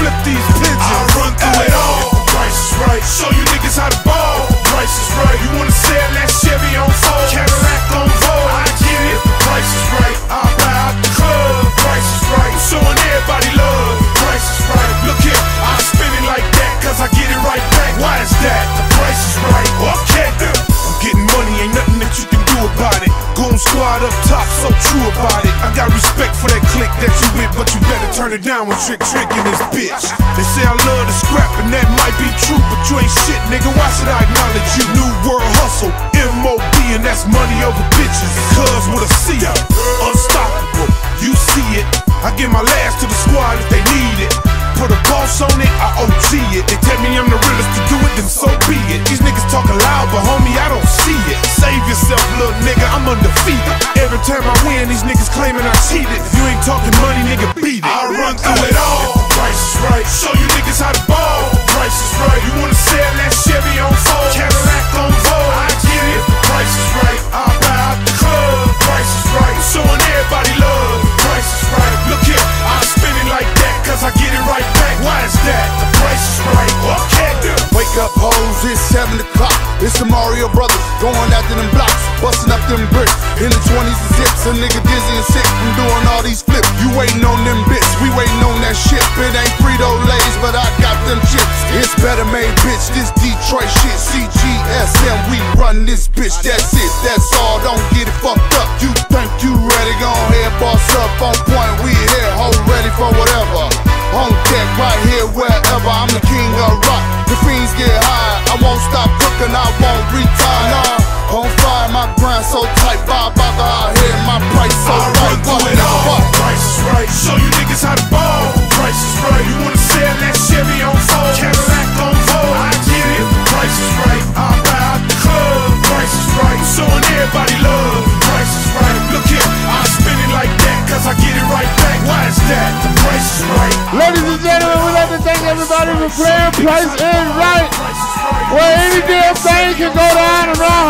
flip these pigeons. I run through it all. If The price is right. Show you niggas how to ball. If The price is right. You wanna sell that Chevy on fold, Cadillac on Vogue. I get it. If The price is right. I buy out the club. The price is right. I'm showing everybody love. The price is right. Look here, I spin it like that cause I get it right back. Why is that? The price is right. Okay. I'm getting money, ain't nothing that you can do about it. Goon squad up top, so true about it. I got respect for that clique that you turn it down when trick tricking this bitch. They say I love to scrap, and that might be true, but you ain't shit, nigga. Why should I acknowledge you? New world hustle, MOB, and that's money over bitches. Cuz with a C, unstoppable. You see it. I give my last to the squad if they need it. Put a boss on it, I OG it. They tell me I'm the realest to do it, then so be it. These niggas talking loud, but homie, I don't see it. Save yourself, little nigga, I'm undefeated. Every time I win, these niggas claiming I cheated. You ain't talking money, nigga, the Mario Brothers going after them blocks, busting up them bricks. In the 20s and zips, a nigga dizzy and sick from doing all these flips. You waiting on them bits, we waiting on that shit. It ain't Frito Lays, but I got them chips. It's better made, bitch. This Detroit shit, CGSM, we run this bitch. That's it, that's all. Don't get it fucked up. You think you ready? Go ahead, boss up on point. We here, hold ready for whatever. On deck, right here, wherever. I'm the king of rock. The fiends so tight. Bob Barker out here, my price so I right. run through it all. fuck? Price is right. Show you niggas how to ball. The price is right. You wanna sell that Chevy on fold, Cadillac on Vogue. I get it. The price is right. I buy out the club. Price is right. I'm showing everybody love. Price is right. Look here, I spin it like that cause I get it right back. Why is that? The price is right. Ladies and gentlemen, we'd like to thank everybody for playing Price is Right. Price is right. Where any damn thing can go down around here.